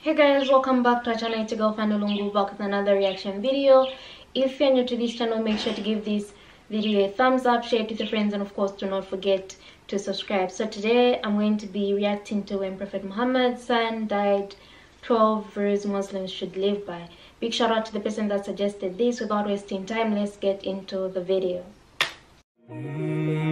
Hey guys, welcome back to our channel. It's your girl Fanulungu back with another reaction video. If you're new to this channel, make sure to give this video a thumbs up, share it with your friends, and of course, do not forget to subscribe. So today, I'm going to be reacting to when Prophet Muhammad's son died. 12 rules Muslims should live by. Big shout out to the person that suggested this. Without wasting time, let's get into the video. Mm.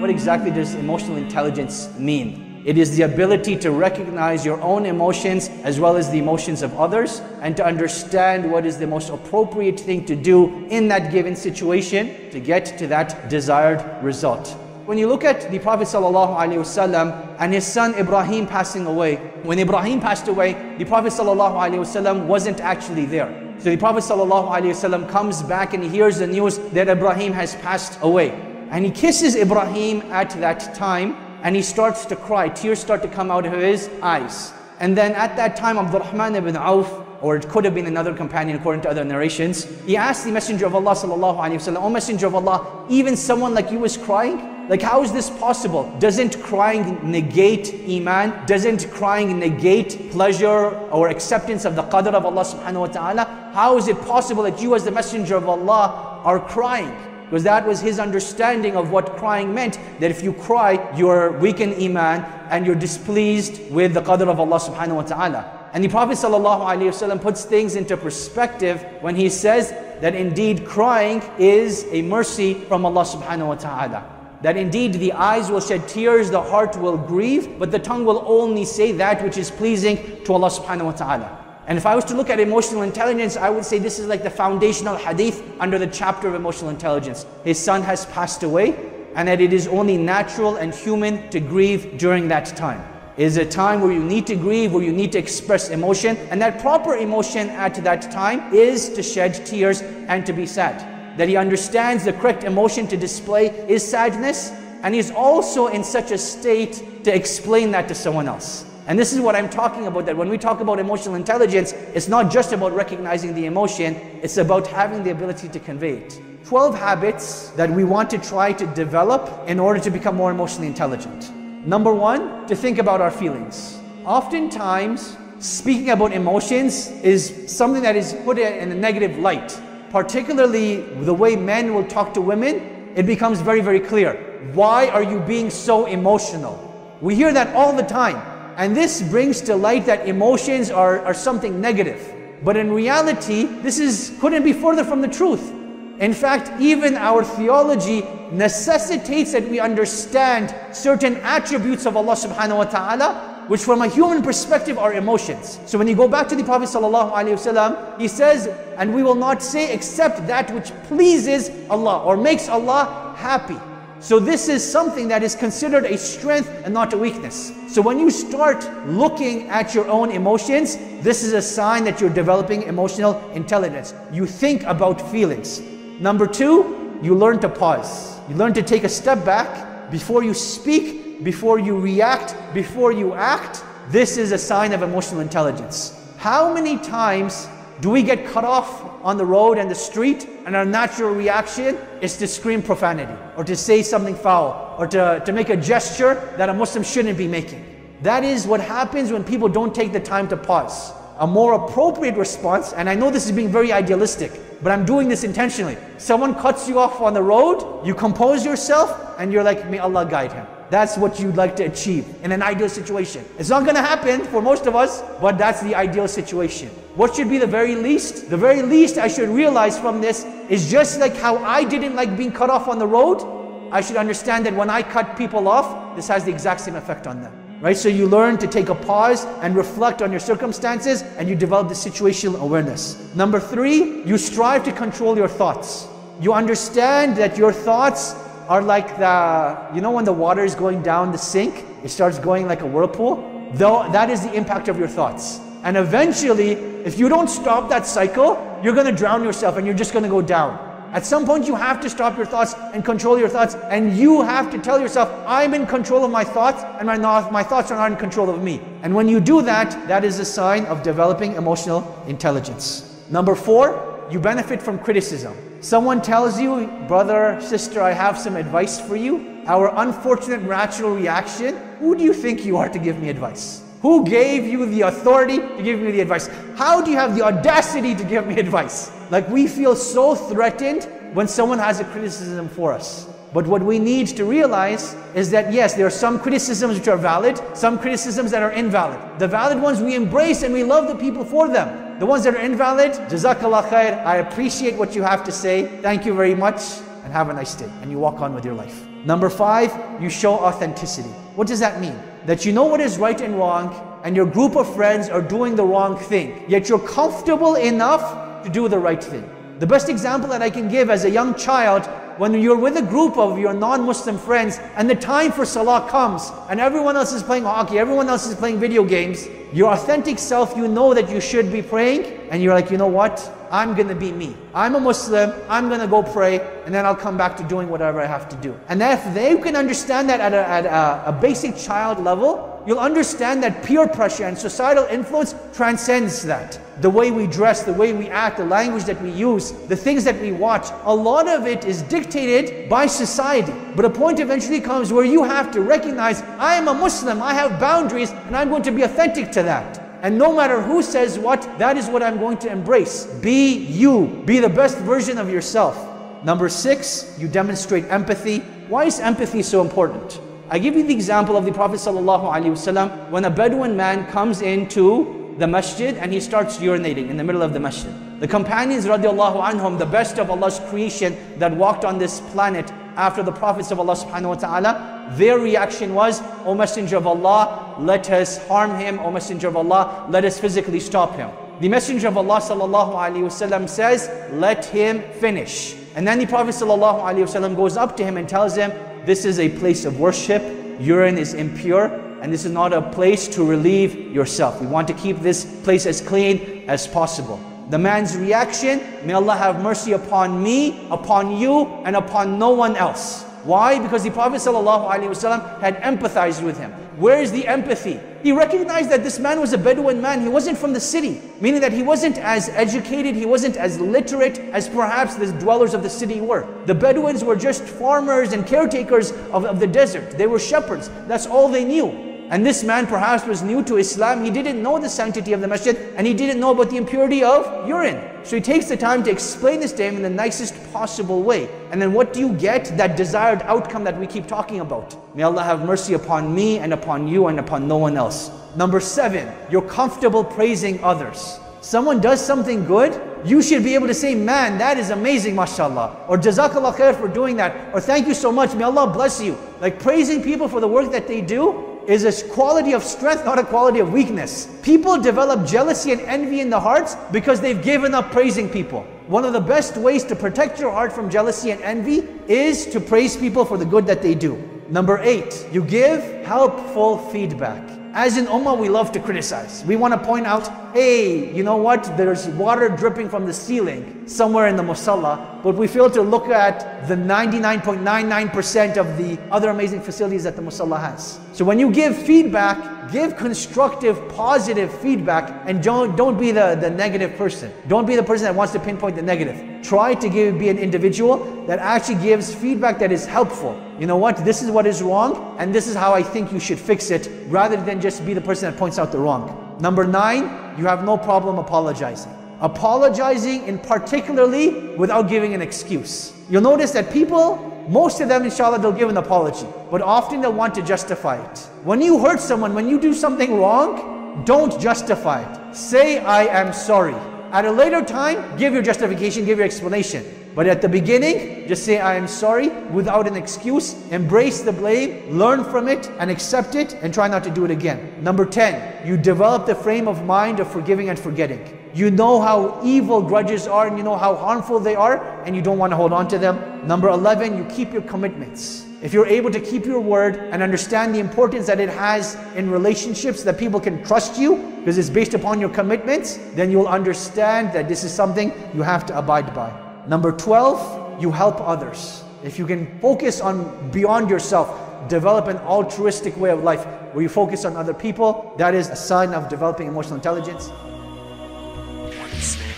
What exactly does emotional intelligence mean? It is the ability to recognize your own emotions as well as the emotions of others and to understand what is the most appropriate thing to do in that given situation to get to that desired result. When you look at the Prophet ﷺ and his son Ibrahim passing away, when Ibrahim passed away, the Prophet ﷺ wasn't actually there. So the Prophet ﷺ comes back and he hears the news that Ibrahim has passed away. And he kisses Ibrahim at that time and he starts to cry. Tears start to come out of his eyes. And then at that time, Abdurrahman ibn Auf, or it could have been another companion according to other narrations, he asked the Messenger of Allah sallallahu alaihi wasallam, "O Messenger of Allah, even someone like you is crying? Like how is this possible? Doesn't crying negate iman? Doesn't crying negate pleasure or acceptance of the qadr of Allah subhanahu wa ta'ala? How is it possible that you as the Messenger of Allah are crying? Because that was his understanding of what crying meant. That if you cry, you're weak in iman and you're displeased with the qadr of Allah subhanahu wa ta'ala. And the Prophet ﷺ puts things into perspective when he says that indeed crying is a mercy from Allah subhanahu wa ta'ala. That indeed the eyes will shed tears, the heart will grieve, but the tongue will only say that which is pleasing to Allah subhanahu wa ta'ala. And if I was to look at emotional intelligence, I would say this is like the foundational hadith under the chapter of emotional intelligence. His son has passed away, and that it is only natural and human to grieve during that time. It is a time where you need to grieve, where you need to express emotion, and that proper emotion at that time is to shed tears and to be sad. That he understands the correct emotion to display is sadness, and he's also in such a state to explain that to someone else. And this is what I'm talking about that when we talk about emotional intelligence, it's not just about recognizing the emotion, it's about having the ability to convey it. 12 habits that we want to try to develop in order to become more emotionally intelligent. Number one, to think about our feelings. Oftentimes, speaking about emotions is something that is put in a negative light. Particularly the way men will talk to women, it becomes very, very clear. Why are you being so emotional? We hear that all the time. And this brings to light that emotions are, are something negative. But in reality, this is couldn't be further from the truth. In fact, even our theology necessitates that we understand certain attributes of Allah subhanahu wa ta'ala, which from a human perspective are emotions. So when you go back to the Prophet sallallahu alaihi wasallam, he says, and we will not say except that which pleases Allah or makes Allah happy. So this is something that is considered a strength and not a weakness. So when you start looking at your own emotions, this is a sign that you're developing emotional intelligence. You think about feelings. Number two, you learn to pause. You learn to take a step back before you speak, before you react, before you act. This is a sign of emotional intelligence. How many times do we get cut off on the road and the street and our natural reaction is to scream profanity or to say something foul or to, to make a gesture that a Muslim shouldn't be making? That is what happens when people don't take the time to pause. A more appropriate response, and I know this is being very idealistic, but I'm doing this intentionally. Someone cuts you off on the road, you compose yourself, and you're like, may Allah guide him. That's what you'd like to achieve in an ideal situation. It's not going to happen for most of us, but that's the ideal situation. What should be the very least? The very least I should realize from this is just like how I didn't like being cut off on the road, I should understand that when I cut people off, this has the exact same effect on them. Right? So you learn to take a pause and reflect on your circumstances and you develop the situational awareness. Number three, you strive to control your thoughts. You understand that your thoughts are like the, you know when the water is going down the sink, it starts going like a whirlpool? Though that is the impact of your thoughts. And eventually, if you don't stop that cycle, you're gonna drown yourself and you're just gonna go down. At some point, you have to stop your thoughts and control your thoughts, and you have to tell yourself, I'm in control of my thoughts, and my, my thoughts are not in control of me. And when you do that, that is a sign of developing emotional intelligence. Number four, you benefit from criticism. Someone tells you, brother, sister, I have some advice for you. Our unfortunate natural reaction, who do you think you are to give me advice? Who gave you the authority to give me the advice? How do you have the audacity to give me advice? Like we feel so threatened when someone has a criticism for us. But what we need to realize is that yes, there are some criticisms which are valid, some criticisms that are invalid. The valid ones we embrace and we love the people for them. The ones that are invalid, Jazakallah khair, I appreciate what you have to say. Thank you very much and have a nice day. And you walk on with your life. Number five, you show authenticity. What does that mean? That you know what is right and wrong, and your group of friends are doing the wrong thing, yet you're comfortable enough to do the right thing. The best example that I can give as a young child, when you're with a group of your non-Muslim friends and the time for salah comes and everyone else is playing hockey, everyone else is playing video games, your authentic self, you know that you should be praying and you're like, you know what? I'm gonna be me. I'm a Muslim, I'm gonna go pray, and then I'll come back to doing whatever I have to do. And if they can understand that at a, at a, a basic child level, you'll understand that peer pressure and societal influence transcends that. The way we dress, the way we act, the language that we use, the things that we watch, a lot of it is dictated by society. But a point eventually comes where you have to recognize, I am a Muslim, I have boundaries, and I'm going to be authentic to that. And no matter who says what, that is what I'm going to embrace. Be you. Be the best version of yourself. Number six, you demonstrate empathy. Why is empathy so important? I give you the example of the Prophet ﷺ when a Bedouin man comes into the masjid and he starts urinating in the middle of the masjid. The companions radiallahu anhum, the best of Allah's creation that walked on this planet after the prophets of Allah subhanahu wa ta'ala, their reaction was, O Messenger of Allah, let us harm him. O Messenger of Allah, let us physically stop him. The Messenger of Allah sallallahu alayhi wasallam says, let him finish. And then the Prophet sallallahu alayhi wasallam goes up to him and tells him, this is a place of worship. Urine is impure and this is not a place to relieve yourself. We want to keep this place as clean as possible. The man's reaction, may Allah have mercy upon me, upon you, and upon no one else. Why? Because the Prophet ﷺ had empathized with him. Where is the empathy? He recognized that this man was a Bedouin man. He wasn't from the city, meaning that he wasn't as educated, he wasn't as literate as perhaps the dwellers of the city were. The Bedouins were just farmers and caretakers of, of the desert. They were shepherds. That's all they knew. And this man perhaps was new to Islam. He didn't know the sanctity of the masjid and he didn't know about the impurity of urine. So he takes the time to explain this to him in the nicest possible way. And then what do you get? That desired outcome that we keep talking about. May Allah have mercy upon me and upon you and upon no one else. Number seven, you're comfortable praising others. Someone does something good, you should be able to say, man, that is amazing, mashallah. Or jazakallah khair for doing that. Or thank you so much, may Allah bless you. Like praising people for the work that they do, is a quality of strength, not a quality of weakness. People develop jealousy and envy in the hearts because they've given up praising people. One of the best ways to protect your heart from jealousy and envy is to praise people for the good that they do. Number eight, you give helpful feedback. As in Ummah, we love to criticize. We want to point out, hey, you know what? There's water dripping from the ceiling somewhere in the musalla, but we fail to look at the 99.99% of the other amazing facilities that the musalla has. So when you give feedback, give constructive, positive feedback and don't, don't be the, the negative person. Don't be the person that wants to pinpoint the negative. Try to give, be an individual that actually gives feedback that is helpful. You know what? This is what is wrong and this is how I think you should fix it rather than just be the person that points out the wrong. Number nine, you have no problem apologizing. Apologizing in particularly without giving an excuse. You'll notice that people most of them, inshallah, they'll give an apology. But often they'll want to justify it. When you hurt someone, when you do something wrong, don't justify it. Say, I am sorry. At a later time, give your justification, give your explanation. But at the beginning, just say, I am sorry without an excuse. Embrace the blame, learn from it, and accept it, and try not to do it again. Number 10, you develop the frame of mind of forgiving and forgetting. You know how evil grudges are and you know how harmful they are and you don't want to hold on to them. Number 11, you keep your commitments. If you're able to keep your word and understand the importance that it has in relationships that people can trust you because it's based upon your commitments, then you'll understand that this is something you have to abide by. Number 12, you help others. If you can focus on beyond yourself, develop an altruistic way of life where you focus on other people, that is a sign of developing emotional intelligence.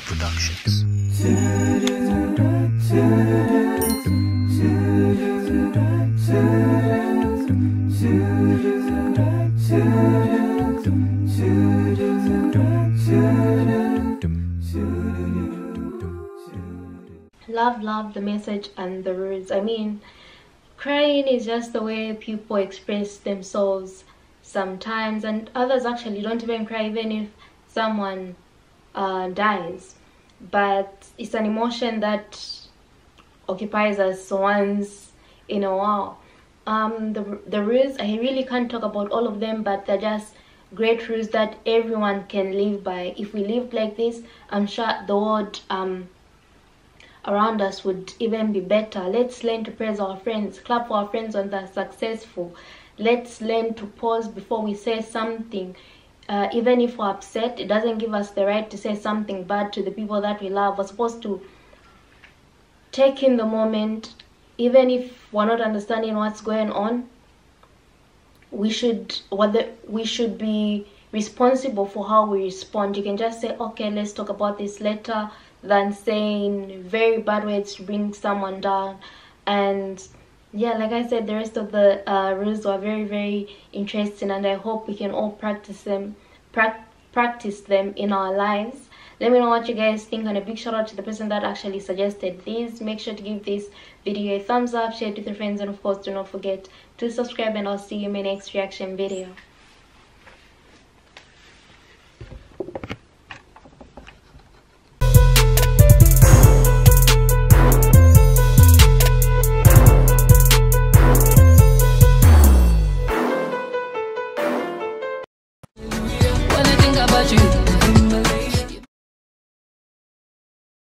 Productions. Love, love the message and the words. I mean, crying is just the way people express themselves sometimes, and others actually don't even cry, even if someone uh, dies. But it's an emotion that occupies us once in a while um, the, the rules i really can't talk about all of them but they're just great rules that everyone can live by if we lived like this i'm sure the world um, around us would even be better. Let's learn to praise our friends, clap for our friends when they're successful. Let's learn to pause before we say something. Uh, even if we're upset, it doesn't give us the right to say something bad to the people that we love. We're supposed to take in the moment, even if we're not understanding what's going on. We should whether we should be responsible for how we respond. You can just say, okay, let's talk about this later than saying very bad words to bring someone down and yeah like i said the rest of the uh, rules were very very interesting and i hope we can all practice them pra- practice them in our lives let me know what you guys think and a big shout out to the person that actually suggested these make sure to give this video a thumbs up share it with your friends and of course do not forget to subscribe and i'll see you in my next reaction video